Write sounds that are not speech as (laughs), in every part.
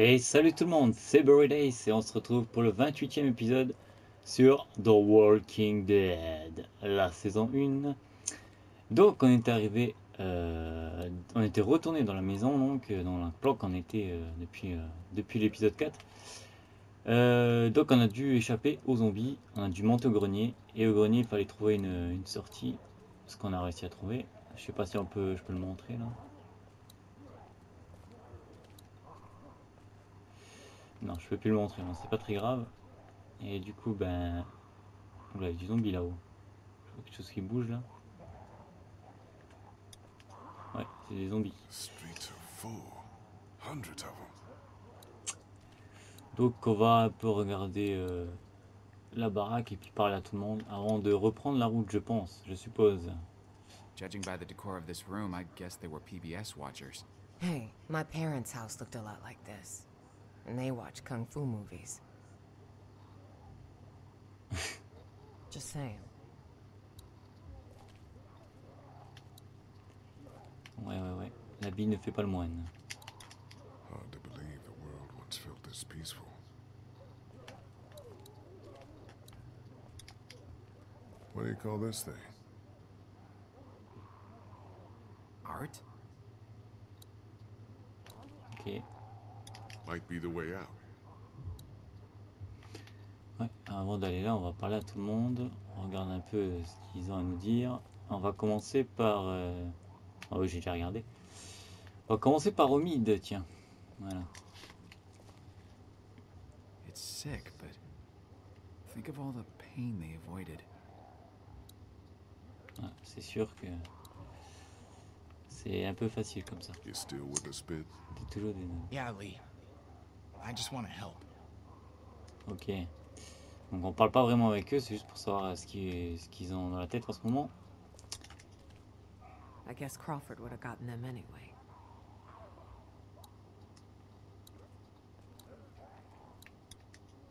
Et salut tout le monde, c'est Burry Days et on se retrouve pour le 28e épisode sur The Walking Dead, la saison 1. Donc on est arrivé, euh, on était retourné dans la maison, donc euh, dans la planque on était euh, depuis, depuis l'épisode 4. Euh, donc on a dû échapper aux zombies, on a dû monter au grenier et au grenier il fallait trouver une, une sortie, ce qu'on a réussi à trouver. Je sais pas si on peut, je peux le montrer là. Non, je peux plus le montrer, mais c'est pas très grave. Et du coup, ben. Oula, il y a du zombie là-haut. Je vois quelque chose qui bouge là. Ouais, c'est des zombies. The streets are full. Hundreds of them. Donc, on va un peu regarder euh, la baraque et puis parler à tout le monde avant de reprendre la route, je pense, je suppose. Judging by the decor of this room, I guess they were PBS watchers. Hey, my parents' house looked a lot like this. And they watch kung fu movies. (laughs) Just saying. Ouais, ouais, ouais. L'habit ne fait pas le moine. Hard to believe the world once felt this peaceful. What do you call this thing? Art? Ok. Might be the way out. Ouais, avant d'aller là, on va parler à tout le monde. On regarde un peu ce qu'ils ont à nous dire. On va commencer par. Euh... Ah oui, j'ai déjà regardé. On va commencer par Omid, tiens. Voilà. It's sick, but think of all the pain they avoided. Ouais, c'est sûr que. C'est un peu facile comme ça. You still with us, toujours des. Yeah, Lee. I just want to help. Ok. Donc on parle pas vraiment avec eux, c'est juste pour savoir euh, ce qu'ils qu'ils ont dans la tête en ce moment. I guess Crawford would have gotten them anyway.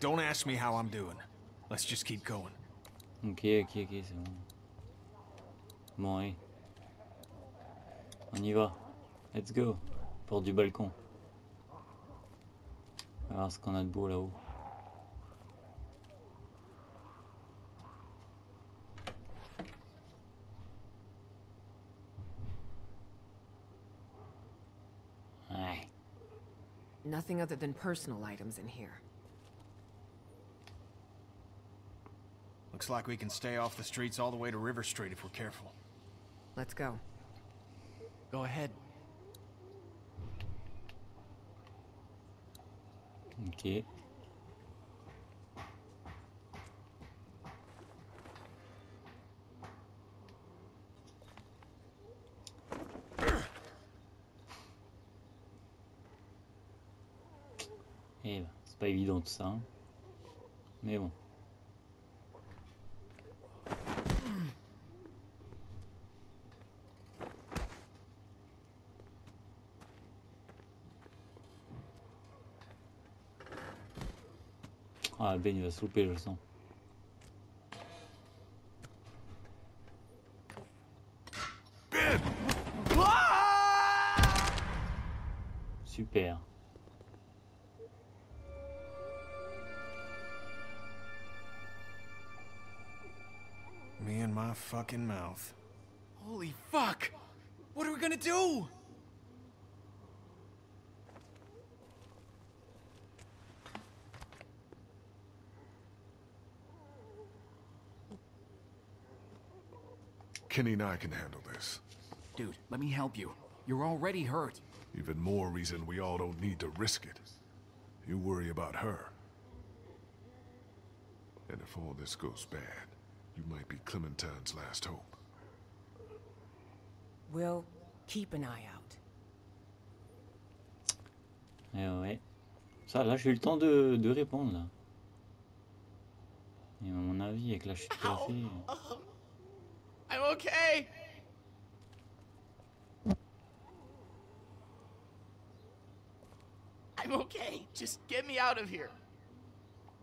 Don't ask me how I'm doing. Let's just keep going. Ok, ok, ok, c'est bon. Bon, allez. On y va. Let's go. Porte du balcon. On voir ce qu'on a de beau là-haut. Ouais. Nothing other than personal items in here. Looks like we can stay off the streets all the way to River Street if we're careful. Let's go. Go ahead. Ok. Eh ben, c'est pas évident tout ça. hein. Mais bon. Ah, Ben il va se louper, je le sens. Super. Me and my fucking mouth. Holy fuck! What are we gonna do? Kenny and I can handle this. Dude, let me help you. You're already hurt. Even more reason we all don't need to risk it. You worry about her. And if all this goes bad, you might be Clementine's last hope. We'll keep an eye out. Eh ouais. Ça, là, j'ai eu le temps de, de répondre, là. Et à mon avis, avec la chute qu'elle a fait... (laughs) I'm okay. I'm okay. Just get me out of here.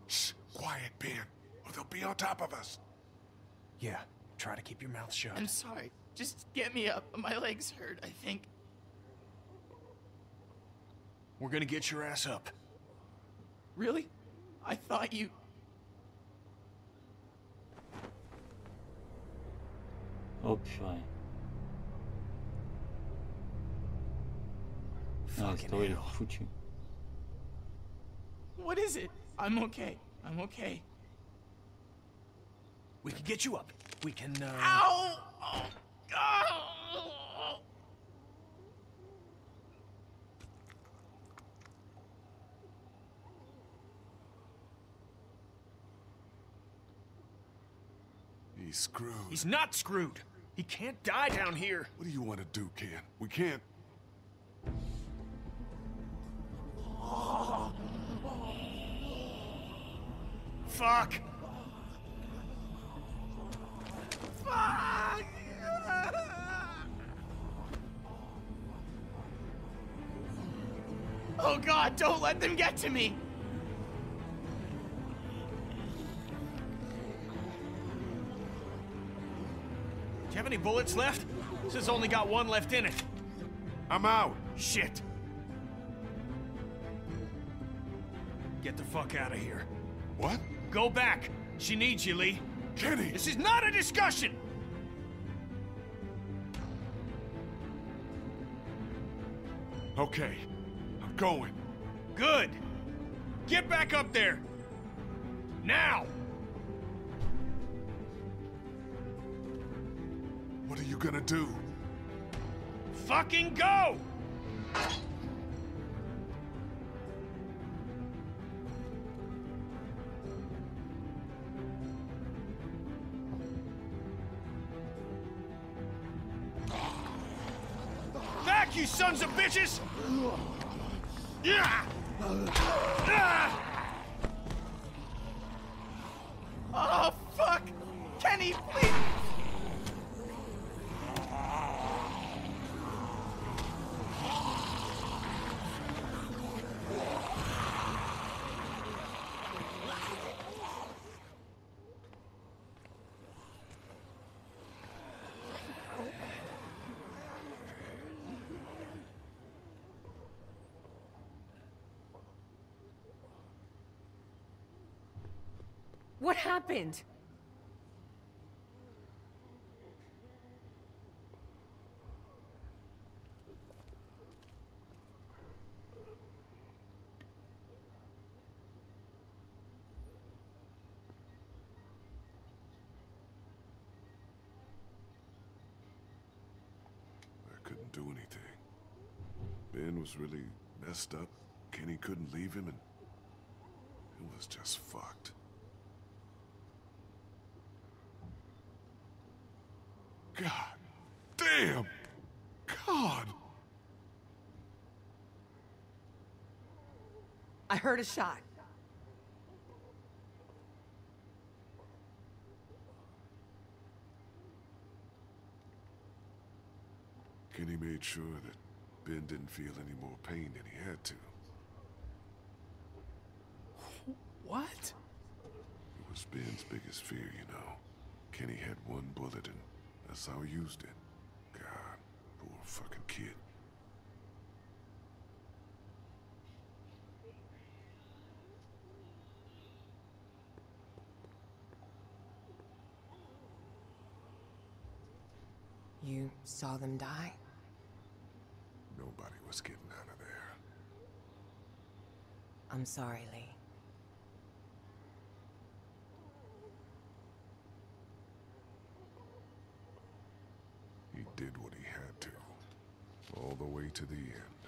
Shh! Quiet, Ben, or they'll be on top of us. Yeah, try to keep your mouth shut. I'm sorry. Just get me up. My legs hurt, I think. We're gonna get your ass up. Really? I thought you. Purée. Fucking story il est hell. foutu. What is it? I'm okay. I'm okay. We can get you up. We can, uh... Ow! Oh, oh. He's screwed. He's not screwed. He can't die down here. What do you want to do, Ken? We can't... Fuck! Fuck! Oh god, don't let them get to me! Any bullets left? This has only got one left in it. I'm out! Shit. Get the fuck out of here. What? Go back. She needs you, Lee. Kenny! This is not a discussion! Okay, I'm going. Good. Get back up there. Now! What are you gonna do? Fucking go! Back, you sons of bitches! Yeah! Ah! Oh, fuck! Kenny, please! What happened? I couldn't do anything. Ben was really messed up. Kenny couldn't leave him, and it was just fucked. God damn! God! I heard a shot. Kenny made sure that Ben didn't feel any more pain than he had to. What? It was Ben's biggest fear, you know. Kenny had one bullet and that's how he used it. God, poor fucking kid. You saw them die? Nobody was getting out of there. I'm sorry, Lee. Did what he had to. All the way to the end.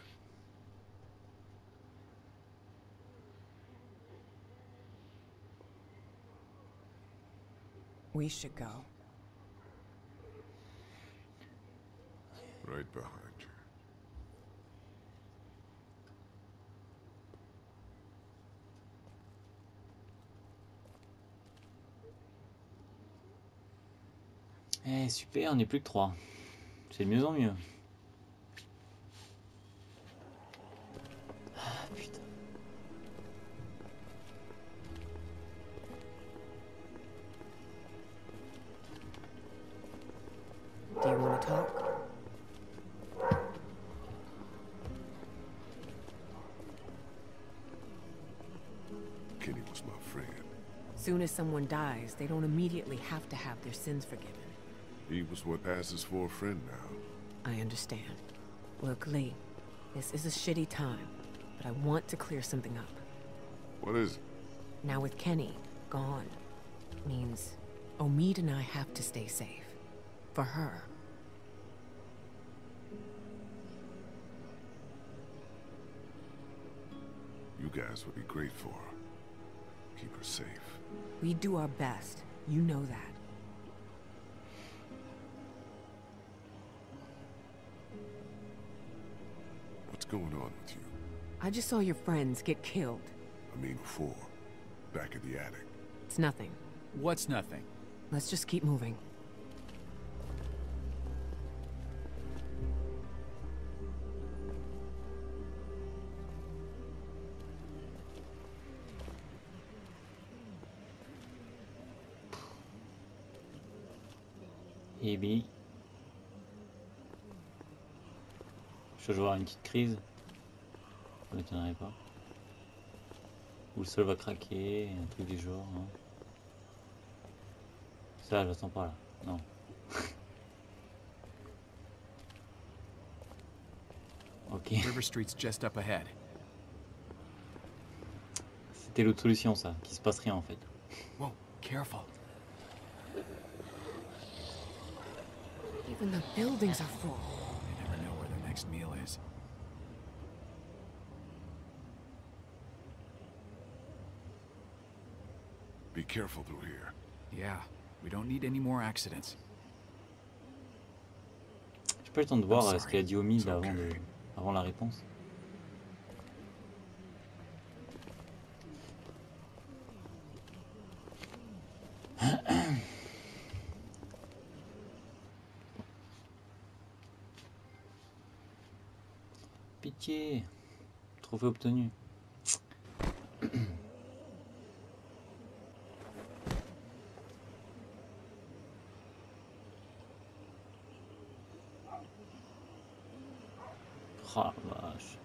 We should go. Right behind you. Eh super, on n'est plus que 3. C'est de mieux en mieux. Ah putain. Do you want to talk? Kenny was my friend. Soon as someone dies, they don't immediately have to have their sins forgiven. He was what passes for a friend now. I understand. Look, Lee, this is a shitty time, but I want to clear something up. What is it? Now with Kenny gone, means Omid and I have to stay safe. For her. You guys would be great for her. Keep her safe. We do our best. You know that. Going on with you? I just saw your friends get killed. I mean before. Back in the attic. It's nothing. What's nothing? Let's just keep moving. Et Je vais avoir une petite crise. Ça m'étonnerait pas. Ou le sol va craquer, un truc du genre. hein. Ça, je le sens pas là. Non. (laughs) ok. River Street's just up ahead. C'était l'autre solution ça, qu'il se passe rien en fait. Whoa, careful. Even the buildings are full. Next meal is. Be careful through here. Yeah, we don't need any more accidents. J'ai pas eu le temps de voir euh, ce qu'il a dit au It's avant, okay. de... avant la réponse. Pitié Trophée obtenu. (coughs) Ah la vache.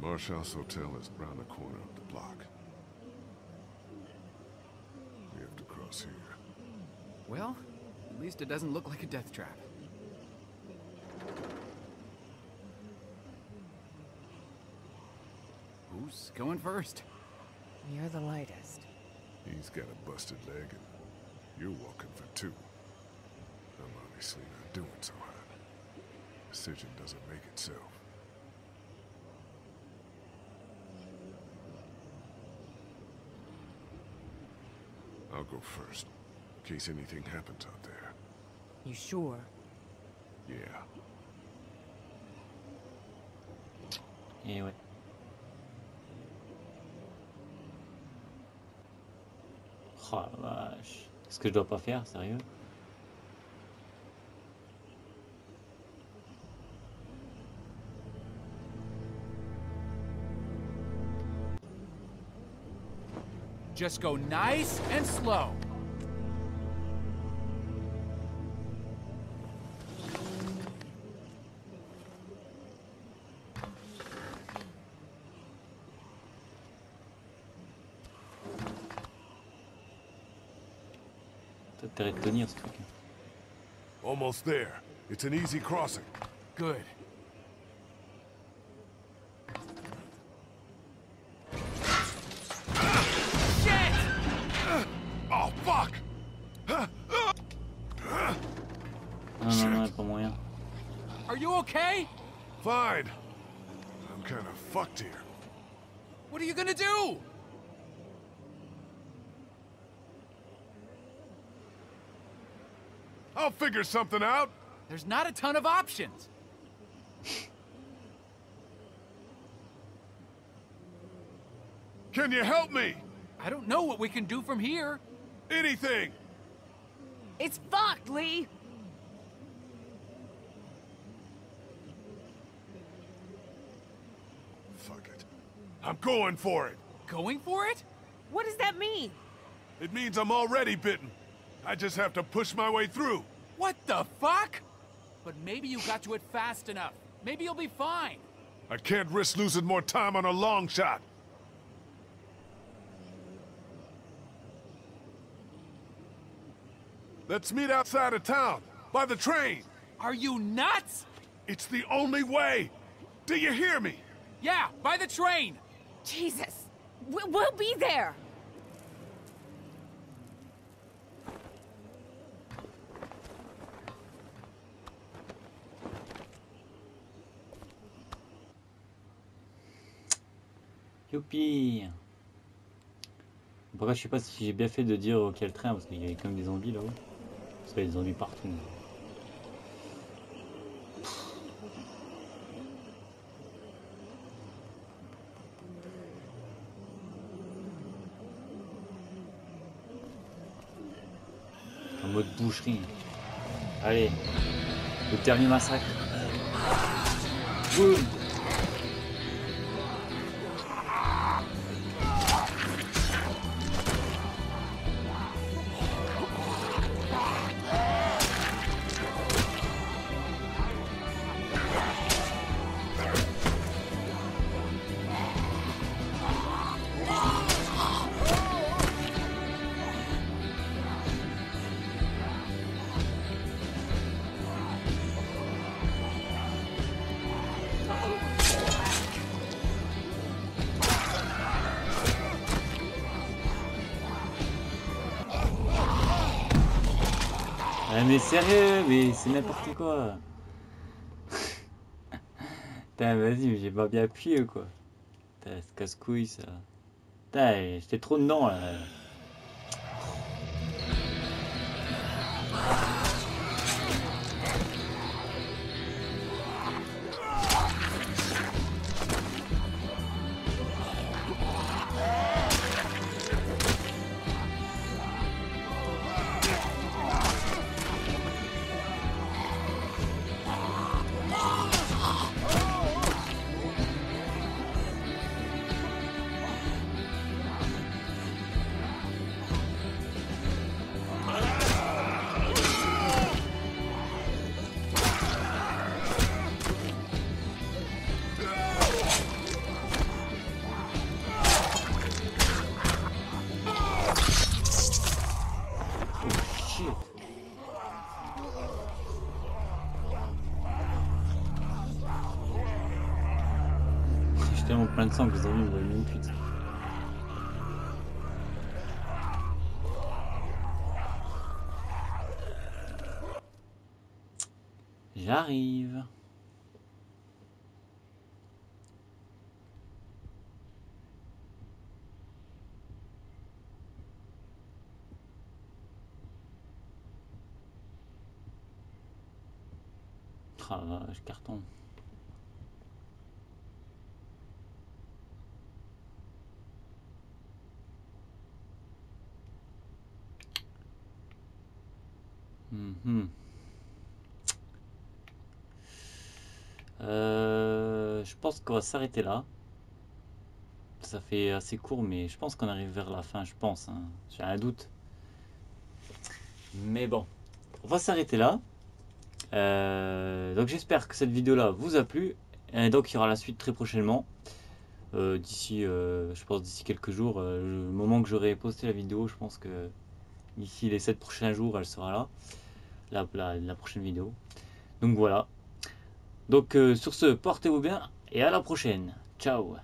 Marsh House Hotel is round the corner of the block. We have to cross here. Well, at least it doesn't look like a death trap. Who's going first? You're the lightest. He's got a busted leg, and you're walking for two. I'm obviously not doing so hot. Decision doesn't make itself. I'll go first, in case anything happens out there. You sure? Yeah. Et Oh la vache. Ce que je dois pas faire, sérieux Just go nice and slow. Intérêt de tenir ce truc. Almost there. It's an easy crossing. Good. Oh, fuck! Non, non, non, pas moyen. Are you okay? Fine. I'm kind of fucked here. What are you gonna do? I'll figure something out. There's not a ton of options. Can you help me? I don't know what we can do from here. Anything. It's fucked, Lee! Fuck it. I'm going for it. Going for it? What does that mean? It means I'm already bitten. I just have to push my way through. What the fuck? But maybe you got to it fast enough. Maybe you'll be fine. I can't risk losing more time on a long shot. Let's meet outside of town, by the train. Are you nuts? It's the only way. Do you hear me? Yeah, by the train. Jesus, we'll be there. Youpi contre, je sais pas si j'ai bien fait de dire euh, quel train, parce qu'il y avait quand même des zombies là-haut. Parce qu'il y a des zombies partout. En mode boucherie. Allez, le dernier massacre. Mais sérieux, mais c'est n'importe quoi. Putain, vas-y, mais j'ai pas bien appuyé quoi. Putain, casse-couille ça. Putain, j'étais trop dedans là. De sang que les zombies me voient même plus. tu sais. J'arrive. Ah la vache, carton. Pense qu'on va s'arrêter là. Ça fait assez court, mais je pense qu'on arrive vers la fin, je pense. hein. J'ai un doute. Mais bon, on va s'arrêter là. Euh, donc j'espère que cette vidéo-là vous a plu. Et donc il y aura la suite très prochainement. Euh, d'ici, euh, je pense d'ici quelques jours, le moment que j'aurai posté la vidéo, je pense que d'ici les 7 prochains jours, elle sera là. La, prochaine vidéo. Donc voilà. Donc sur ce, portez-vous bien et à la prochaine. Ciao